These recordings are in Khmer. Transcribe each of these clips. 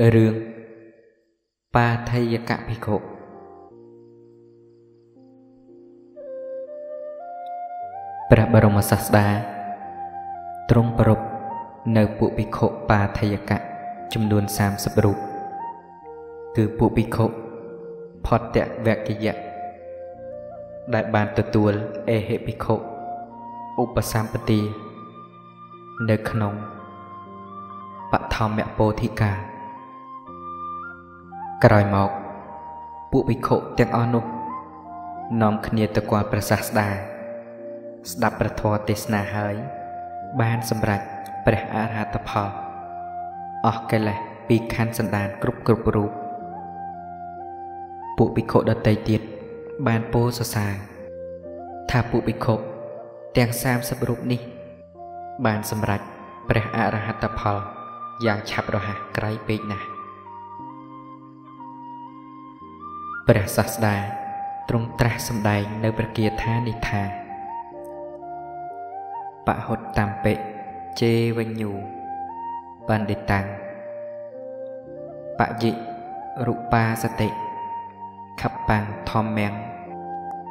រឿងបាថយកភិក្ខុព្រះបរមសាស្តាទ្រង់ប្រពនៅពួកភិក្ខុបាថយកៈចំនួន30រូបគឺពួកភិក្ខុផតវគយៈដែលបានទទួលអេហិភិក្ខុឧបសម្បទានៅក្នុងបឋមពោធិកា ក្រោយមកពួកភិក្ខុទាំងអស់នោះនាំគ្នាទៅគាល់ព្រះសាស្តាស្ដាប់ព្រះធម៌ទេសនាហើយ បានសម្រេចព្រះអរហត្តផលអស់កិលេសពីខណ្ឌសន្តានគ្រប់គ្រប់រូបពួកភិក្ខុដតីទៀតបានពោលសរសើរថាពួកភិក្ខុទាំង30រូបនេះ បានសម្រេចព្រះអរហត្តផលយ៉ាងឆាប់រហ័សក្រៃពេកណាស់ ព្រះសាស្តាទ្រង់ត្រាស់សម្ដែងនៅព្រះគាថានេះថាបហុតតំពិជេវញ្ញូបណ្ឌិតាំងបយិរូបាសតិខប្បាំងធម្មំ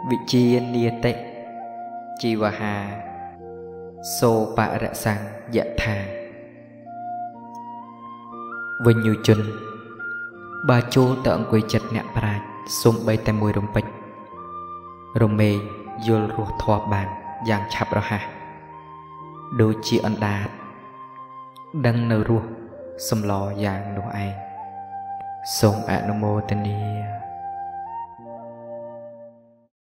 វិជានិតិជីវហាសូបរសង្យថាវិញ្ញូជន បើចូលទៅអង្គុយចិត្តអ្នកប្រាជ្ញ សំបីតែមួយរំពេចរមែងយល់រស់ធាស់បានយ៉ាងឆាប់រហ័សដូចជាអណ្ដាតដឹងនៅរស់សំឡយ៉ាងនោះឯងសូមអនុមោទនា